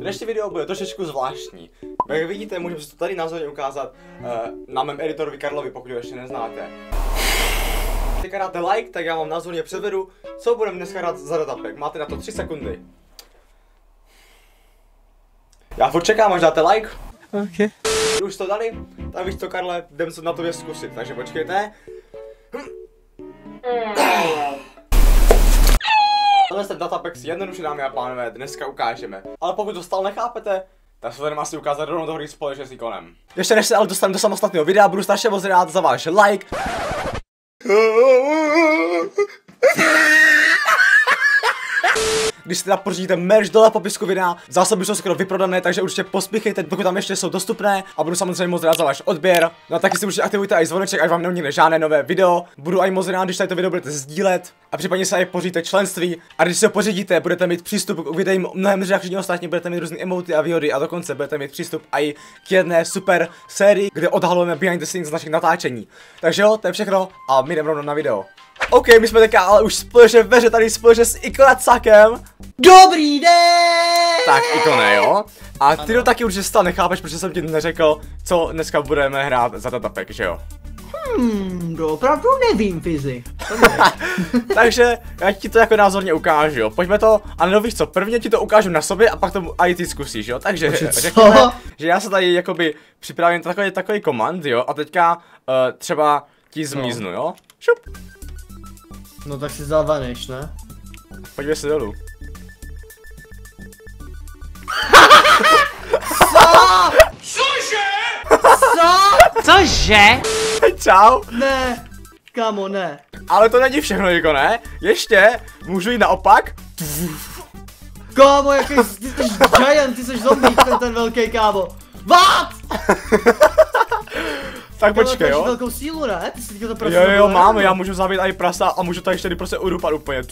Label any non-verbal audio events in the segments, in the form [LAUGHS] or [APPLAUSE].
Dnešní video bude trošičku zvláštní. Jak vidíte, můžeme si to tady názorně ukázat uh, na mém editorovi Karlovi, pokud ho ještě neznáte. Když dáte like, tak já vám názorně předvedu, co budeme dneska hrát za datapek. Máte na to 3 sekundy. Já furt čekám, až dáte like. Ok. Když už to dali, tak víš co, Karle, jdem se na to věc zkusit, takže počkejte. Tenhle ten datapack si jednoduše dámy a pánové dneska ukážeme. Ale pokud to stále nechápete, tak se budeme asi ukázat rovnou do hry společně s ikonem. Ještě než se ale dostaneme do samostatného videa, budu strašně moc rád za váš like. [LAUGHS] Když si teda pořídíte merch dole popisku videa, zásoby jsou skoro vyprodané, takže určitě pospíchejte, pokud tam ještě jsou dostupné a budu samozřejmě moc rád za váš odběr. No a taky si určitě aktivujte i zvoneček, ať vám neunikne žádné nové video. Budu i moc rád, když tady to video budete sdílet a případně se i pořídíte členství. A když si ho pořídíte, budete mít přístup k videím mnohem dřív než ostatní, budete mít různé emoty a výhody a dokonce budete mít přístup i k jedné super sérii, kde odhalujeme behind the scenes našich natáčení. Takže jo, to je všechno a my jdeme rovnou na video. OK, my jsme teďka ale už společně ve hře tady společně s Ikonacákem. Dobrý den! Tak, ikone, jo? A ty to taky určitě stále nechápeš, protože jsem ti neřekl, co dneska budeme hrát za datapek, že jo? Hmm, to opravdu nevím, Fizi. [LAUGHS] [LAUGHS] Takže já ti to jako názorně ukážu, jo? Pojďme to, ale no víš co, prvně ti to ukážu na sobě a pak to i ty zkusíš, jo? Takže Počkej, co? řekněme, že já se tady jakoby připravím takový, takový komand, jo? A teďka uh, třeba ti zmiznu, jo? Šup, No tak si zalvaneš, ne? podívej se dolů. Co? Cože? Čau! Ne, kamo, ne. Ale to není všechno, Iko, ne? Ještě můžu jít naopak. Kámo, jaký jsi, ty jsi giant, ty jsi zombie, ten, ten velký kámo. What? [LAUGHS] Tak počkej, jo? velkou sílu, ne? Ty jsi to prostě Jo, jo, jo, mám, já můžu zabít i prasa a můžu ještě tady prostě udupat úplně.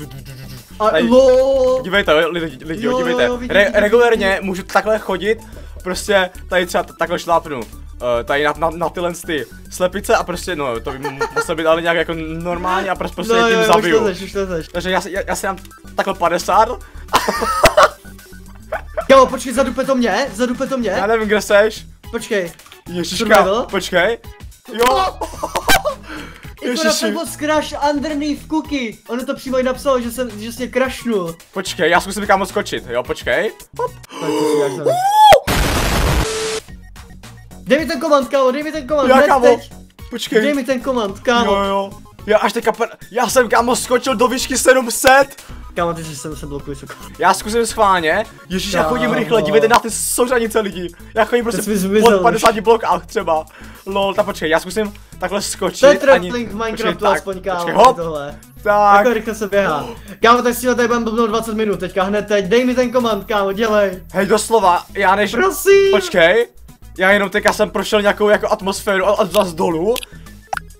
A tady- lol. Dívejte, jo, lidi, lidi, Jo, jo, jo, dívejte. jo, vidím, Re- regulérně vidím. můžu takhle chodit, prostě tady třeba takhle šlápnu. Uh, tady na, na, na tyhle ty slepice a prostě, no, to by mu- muselo být ale nějak jako normálně a prostě, prostě No tím jo, jo, už zabiju. to seš, už to seš. Takže já, já, já si dám takhle 50, Kámo, [LAUGHS] počkej, zadupe to mě, zadupe to mě. já nevím, kde seš. Počkej. Ježiška, počkej. Jo. Ježiši. [LAUGHS] Ježiši, To was crash underneath cookie. Ono to přímo i napsalo, že jsem, že jsi mě crashnul. počkej, já zkusím kámo skočit, jo, počkej. Hop. To. Dej mi ten komand, kámo, dej mi ten komand, Já kámo, teď. Dej počkej. mi ten komand, Jo, kámo. jo. Já až teďka, já jsem kámo skočil do výšky 700. Kámo, ty sem se blokuj, suko. Já zkusím schválně. Ježíš, já chodím rychle, dívejte na ty souřadnice lidí. Já chodím prostě pod už. 50 blokách třeba. Lol, tak počkej, já zkusím takhle skočit. To je v Minecraftu tak, aspoň, kámo, tohle. tak. Takhle rychle se běhá. Kámo, tak si tady budem blbnout 20 minut, teďka hned teď. Dej mi ten komand, kámo, dělej. Hej, doslova, já než... Prosím. Počkej, já jenom teďka jsem prošel nějakou jako atmosféru a, zas dolů.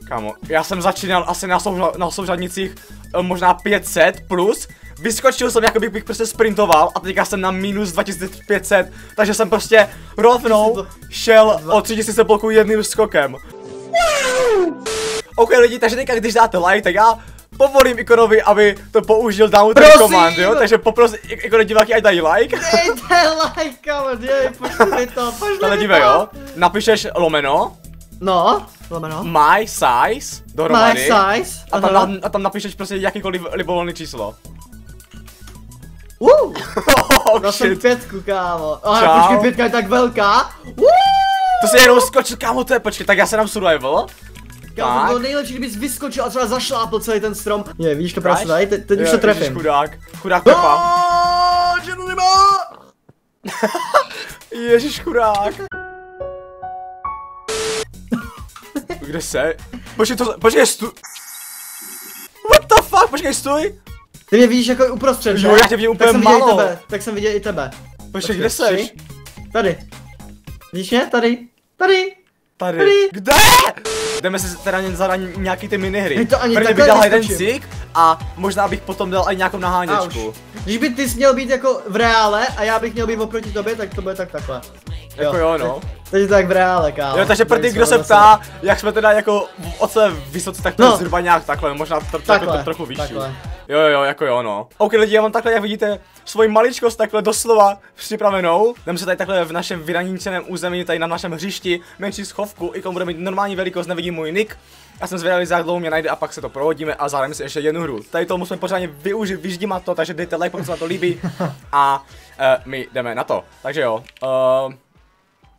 Kámo, já jsem začínal asi na, souřa, na souřadnicích eh, možná 500 plus. Vyskočil jsem, jako bych, bych prostě sprintoval a teďka jsem na minus 2500, takže jsem prostě rovnou šel o 3000 bloků jedným skokem. OK lidi, takže teďka když dáte like, tak já povolím ikonovi, aby to použil down ten Prosím! command, jo? Takže poprosím ikony diváky, ať dají like. Dejte like, kámo, dělej, pošli mi to, pošli Ale dívej, jo? Napíšeš lomeno, No, lomeno. my size, dohromady. My size. A tam, a tam napíšeš prostě jakýkoliv libovolný číslo. Uh, Oh, dal jsem pětku, kámo. Čau. Ale počkej, pětka je tak velká. Uh, To si jenom skočil, kámo, to je, počkej, tak já se dám survival. kámo, to Tak. bylo nejlepší, kdybys vyskočil a třeba zašlápl celý ten strom. Je, vidíš to Dáš? prostě tady, teď, teď už Jo, to ježiš, trefím. chudák, chudák Pepa. Ženu nemá! Ježíš chudák. Kde se? Počkej, to, počkej, stůj. What the fuck, počkej, stůj. Ty mě vidíš jako uprostřed, že? Jo, já tě vidím úplně tak jsem i tebe, tak jsem viděl i tebe. Počkej, kde seš? tři. Tady. Vidíš mě? Tady. Tady. Tady. Tady. Kde? Jdeme si teda zadat nějaký ty minihry. Hej, to ani Prvně bych dal jeden cik a možná bych potom dal i nějakou naháněčku. Když by ty jsi měl být jako v reále a já bych měl být oproti tobě, tak to bude tak takhle. Jako jo, no. Teď je to tak v reále, kámo. Jo, takže pro ty, kdo se ptá, jak jsme teda jako od sebe vysoce, tak to je No. zhruba nějak takhle, možná jako Takhle, trochu vyšší. takhle. Jo, jo, jako jo, no. OK, lidi, já mám takhle, jak vidíte, svoji maličkost takhle doslova připravenou. Jdeme se tady takhle v našem vyraníčeném území, tady na našem hřišti, menší schovku, i komu bude mít normální velikost, nevidím můj nick. Já jsem zvědavý, za jak dlouho mě najde a pak se to prohodíme a zahrajeme si ještě jednu hru. Tady to musíme pořádně využít, vyždímat to, takže dejte like, pokud se vám to líbí. [LAUGHS] A uh, my jdeme na to. Takže jo. Uh,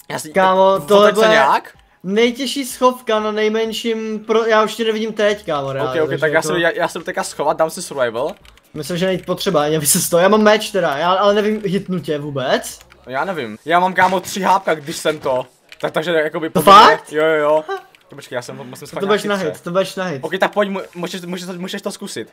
já si, Kámo, teď- tohle nějak? Nejtěžší schovka na nejmenším, pro, já už tě nevidím teď, kámo, Ok, reálně, ok, takže tak já, jako- se, já, já se jdu teďka schovat, dám si survival. Myslím, že není potřeba, ani aby se to. Já mám meč teda, já ale nevím hitnu tě vůbec. No já nevím. Já mám kámo tři hápka, když jsem to. Tak, takže jakoby... To podle fakt? Jo, jo, jo. To počkej, já jsem musím schovat To budeš na hit, to budeš na hit. Ok, tak pojď, můžeš, můžeš, můžeš to zkusit.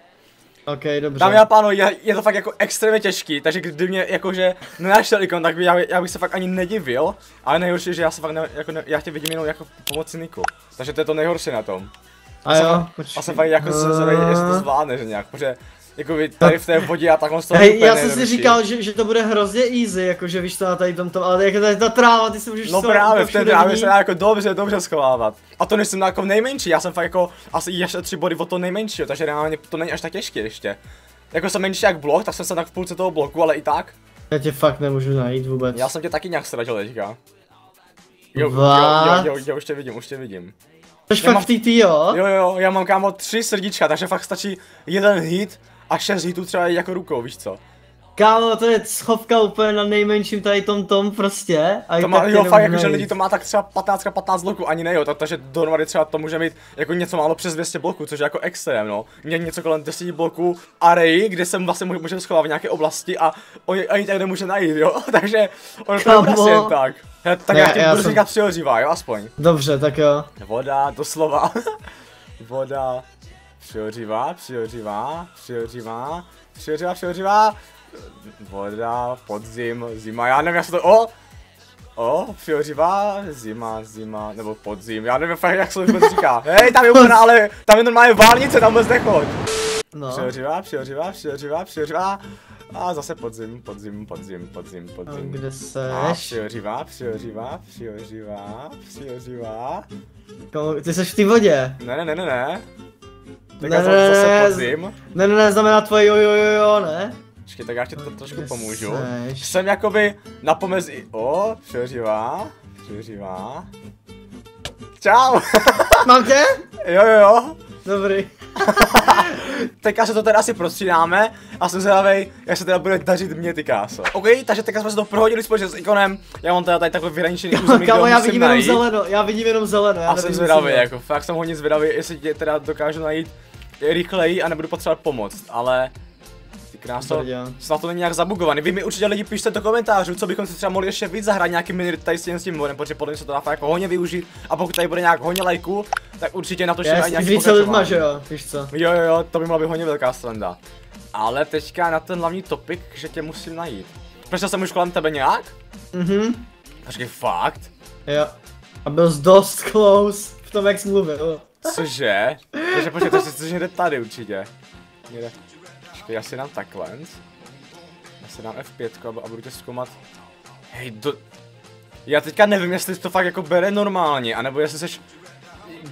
Ok, dobře. Dámy a pánové, je, je, to fakt jako extrémně těžký, takže kdyby mě jakože nenašel ikon, tak by, já, já, bych se fakt ani nedivil, ale nejhorší je, že já se fakt ne, jako ne, já tě vidím jenom jako pomocí Niku. Takže to je to nejhorší na tom. A jo, počkej. A jsem fakt jako se zvedej, jestli to zvládneš nějak, protože jako by tady v té vodě a takhle z toho Hej, já jsem si říkal, že, že to bude hrozně easy, jakože víš to na tady tomto, ale jak je ta tráva, ty si můžeš No právě, v té trávě se dá jako dobře, dobře schovávat. A to nejsem jako nejmenší, já jsem fakt jako asi ještě tři body od toho nejmenšího, takže reálně to není až tak těžké ještě. Jako jsem menší jak blok, tak jsem se tak v půlce toho bloku, ale i tak. Já tě fakt nemůžu najít vůbec. Já jsem tě taky nějak ztratil teďka. Jo, jo, jo, jo, jo, už tě vidím, už tě vidím. Jsi fakt mám- v TT, jo? Jo, jo, já mám kámo tři srdíčka, takže fakt stačí jeden hit a šest hitů třeba i jako rukou, víš co? Kámo, to je schovka úplně na nejmenším tady tom tom prostě. A To má, tak tě jo, fakt jako, že lidi to má tak třeba 15 15 bloků, ani ne jo, tak- takže dohromady třeba to může mít jako něco málo přes 200 bloků, což je jako extrém, no. Mě něco kolem 10 bloků array, kde jsem vlastně může, schovat v nějaké oblasti a oni ani tak nemůže najít, jo, [LAUGHS] takže ono to je prostě jen tak. He, tak Ne, já ti já budu jsem- říkat přihořívá, jo, aspoň. Dobře, tak jo. Voda, doslova. [LAUGHS] Voda, přihořívá, přihořívá, přihořívá, přihořívá, přihořívá. Voda, podzim, zima, já nevím, jak se to, o! O, přihořívá, zima, zima, nebo podzim, já nevím jak se to vůbec říká. [LAUGHS] Hej, tam je úplná, ale tam je normálně válnice, tam vůbec nechoď. No. Přihořívá, přihořívá, přihořívá, přihořívá. A zase podzim, podzim, podzim, podzim, A podzim. kde A seš? přihořívá, přihořívá, přihořívá, přihořívá. Ty seš v té vodě. Ne, ne, ne, ne, ne. Tak Ne, já ne, zase ne, podzim. Ne, ne, ne, znamená tvoje jo, jo, jo, jo, ne? Počkej, tak já ti to trošku pomůžu. seš? Jsem jakoby na pomezí. O, přežívá, přežívá. Čau! [LAUGHS] Mám tě? jo, jo, jo. Dobrý. [LAUGHS] Teďka se to teda asi prostřídáme a jsem zvědavej, jak se teda bude dařit mě ty káso. OK, takže teďka jsme se to prohodili společně s ikonem. Já mám teda tady takhle vyhraničený území, [LAUGHS] Kámo, já vidím jenom najít. zeleno, já vidím jenom zeleno, já A jsem zvědavý, jako fakt jsem hodně zvědavý, jestli tě teda dokážu najít rychleji a nebudu potřebovat pomoc, ale ty Brdě. snad to není nějak zabugovaný. Vy mi určitě lidi pište do komentářů, co bychom si třeba mohli ještě víc zahrát nějaký mini tady s tím, s tím modem, protože podle mě se to dá fakt jako hodně využít a pokud tady bude nějak hodně lajků, tak určitě na to ještě nějaký více lidma, že jo, víš co? Jo, jo, jo, to by mohla být hodně velká stranda. Ale teďka na ten hlavní topik, že tě musím najít. Prošel jsem už kolem tebe nějak? Mhm, Počkej, fakt? jo. A byl jsi dost close v tom, jak jsi mluvil. Cože? Takže počkej, to je někde tady určitě. Někde. Počkej, já si dám takhle. Já si dám F5 a, bu- a budu tě zkoumat. Hej, do... Já teďka nevím, jestli to fakt jako bere normálně, anebo jestli seš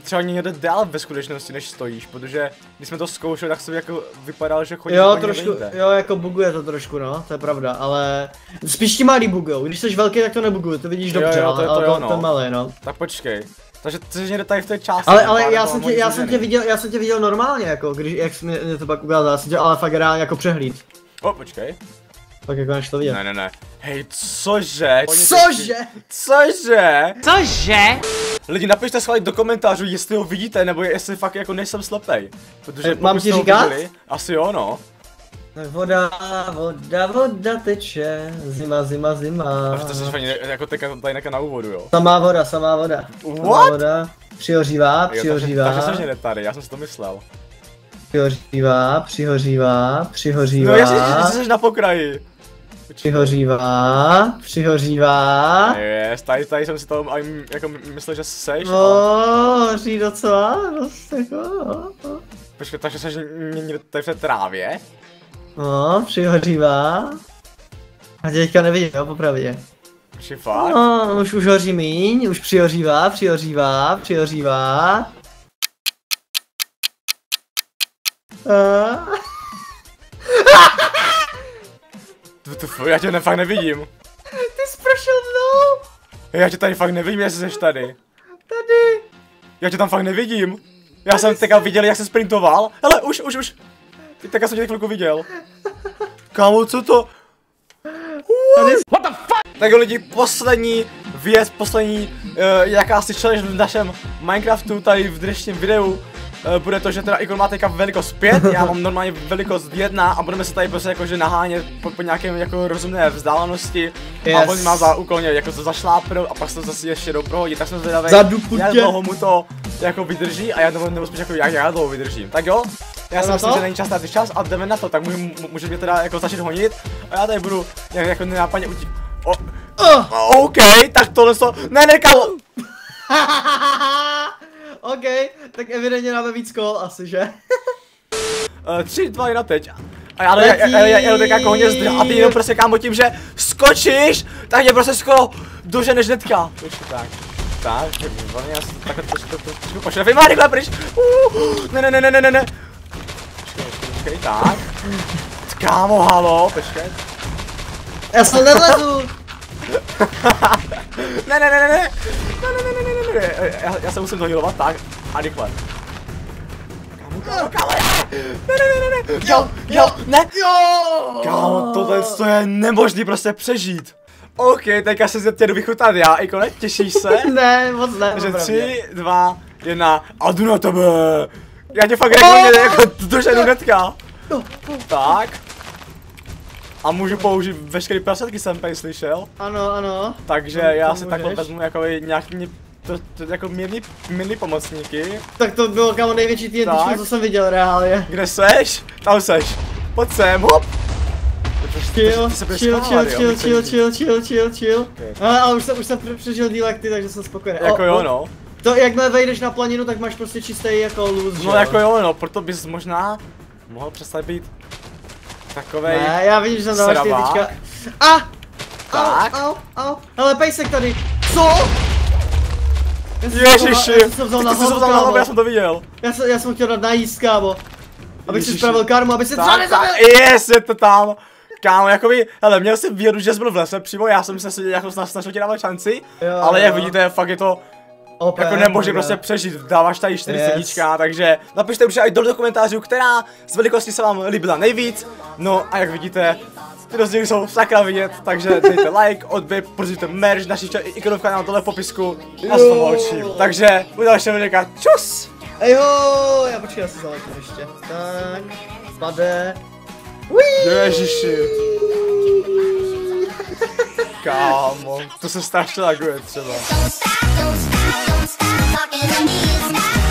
třeba někde dál ve skutečnosti, než stojíš, protože když jsme to zkoušeli, tak se jako vypadalo, že chodí Jo, trošku, jinde. jo, jako buguje to trošku, no, to je pravda, ale spíš ti malý bugujou, když jsi velký, tak to nebuguje, to vidíš Jo, dobře, jo, to je to ale jo, to, no. ten malý, no. Tak počkej. Takže ty jsi někde tady v té části. Ale, ale já jsem, tě, já jsem tě viděl, já jsem tě viděl normálně, jako, když, jak jsi mě, mě to pak ukázal, já jsem tě ale fakt reálně jako přehlíd. O, počkej. Tak jako než to vidět. Ne, ne, ne. Hej, cože? Cože? Cože? Cože? Lidi, napište schválit do komentářů, jestli ho vidíte, nebo jestli fakt jako nejsem slepej. Protože Eh, mám ti říkat? viděli, asi jo, no. Voda, voda, voda teče, zima, zima, zima. Až to se fajně, jako teďka tady neka na úvodu, jo. Samá voda, samá voda. Samá What? voda. Přihořívá, Jo, takže, přihořívá, takže někde tady, já jsem si to myslel. přihořívá, přihořívá, přihořívá, No jasně, že jsi na pokraji. přihořívá, přihořívá. Yes, tady, tady jsem si to jako myslel, že seš, No, hoří docela, dost jako, no. Počkej, takže jsi někde tady v té trávě? No, přihořívá. A teďka nevidím, jo, popravdě. Počkej, fakt? No, už, už hoří míň, už přihořívá, přihořívá, přihořívá. A... What the fuck, já tě ne, fakt nevidím. Ty jsi prošel mnou! Já tě tady fakt nevidím, jestli jsi tady. Tady! Já tě tam fakt nevidím. Já jsem teďka viděl, jak se sprintoval. Hele, už, už, už. Ty teďka jsem tě chvilku viděl. Kámo, co to? Tady What the fuck? Tak jo lidi, poslední věc, poslední uh, jakási challenge v našem Minecraftu tady v dnešním videu. Uh, bude to, že teda Ikon má teďka velikost 5, já mám normálně velikost 1 a budeme se tady prostě jakože nahánět po, po nějakém jako rozumné vzdálenosti. Yes. A on má za úkol jako to zašlápnout a pak se to zase ještě jdou prohodit, tak jsem zvědavý, jak dlouho mu to jako vydrží a já nebo, nebo spíš jako jak já dlouho vydržím. Tak jo, já si myslím, že není čas na ty čas a jdeme na to, tak můžu, můžu mě teda jako začít honit a já tady budu jak, jako nenápadně utí... O, Oh. OK, tak tohle to... Ne, ne, kámo! OK, tak evidentně dáme víc kol asi, že? Uh, tři, dva, jedna teď. A já, já, já, já, já, já tak jako hodně zdrh a ty jenom prostě kámo tím, že skočíš, tak mě prostě skoro doženeš hnedka. Počkej, tak. Tak, výborně, já si to takhle trošku, pošlefím, má rychle pryč. Uh, ne, ne, ne, ne, ne, ne, ne. Počkej, tak. Kámo, halo, počkej. Já se nevlezu! [LAUGHS] Ne, ne, ne, ne, ne. Ne, ne, ne, ne, ne, ne, ne. Já, já se musím dohýlovat, tak. A rychle. Kámo, kámo, kámo, ne, ne, ne, ne, ne. Jo, jo, ne. Jo! Kámo, tohle to je nemožný prostě přežít. OK, teďka se tě jdu vychutat já, Ikone, těšíš se? [LAUGHS] Ne, moc ne, Takže tři, dva, jedna a jdu na tebe. Já tě fakt rekordně jako doženu hnedka. Jo, Tak. A můžu použít veškerý prasatky jsem tady slyšel. Ano, ano. Takže To- já si takhle vezmu jako nějaký to, to, jako mírný, mini pomocníky. Tak to bylo kámo největší TNT, Tak. co jsem viděl reálně. Kde seš? Tam seš. Pojď sem, hop. Chill, chill, chill, chill, chill, chill, chill, chill, chill. Ale, už jsem, už jsem pře- přežil díl jak ty, takže jsem spokojený. Jako jo no. To jakmile vejdeš na planinu, tak máš prostě čistý jako lůz, No jako jo no, proto bys možná mohl přestat být takovej. Ne, já vidím, že jsem dal Sravák. čtyřička. A! Tak. Au, au, au. Hele, pejsek tady. Co? Ježiši, já jsem to vzal ty na jsi hlavu, vzal na hlavu, kámo. já jsem to viděl. Já jsem, já jsem chtěl dát najíst, kámo. Abych si spravil karmu, aby se třeba Tak, tak, nezabil. yes, je to tam. Kámo, jakoby, hele, měl jsem výhodu, že jsi byl v lese přímo, já jsem se jako snažil ti dávat šanci, Jo, ale jak vidíte, fakt je to Opět, jako nemůže prostě přežít, dáváš tady 4 Yes. sedíčka, takže napište určitě i dole do komentářů, která z velikosti se vám líbila nejvíc, no a jak vidíte, ty rozdíly jsou sakra vidět, takže dejte [LAUGHS] like, odběr, pořiďte merch, naši i ikonovka kanál dole v popisku a s tomu očím. Takže u dalšího videa, čus! Ej jo, já počkej, já si zaletím ještě. Tak, pade. Ježiši. Kámo, to se strašně laguje třeba. talking to me, is stop.